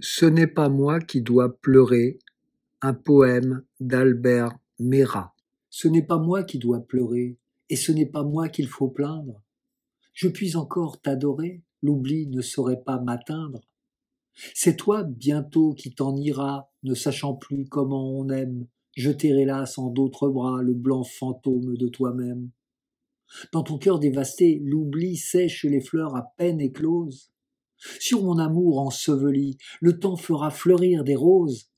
Ce n'est pas moi qui dois pleurer. Un poème d'Albert Merat. Ce n'est pas moi qui dois pleurer, et ce n'est pas moi qu'il faut plaindre. Je puis encore t'adorer, l'oubli ne saurait pas m'atteindre. C'est toi bientôt qui t'en iras, ne sachant plus comment on aime, jeter hélas en d'autres bras le blanc fantôme de toi-même. Dans ton cœur dévasté, l'oubli sèche les fleurs à peine écloses. Sur mon amour enseveli, le temps fera fleurir des roses.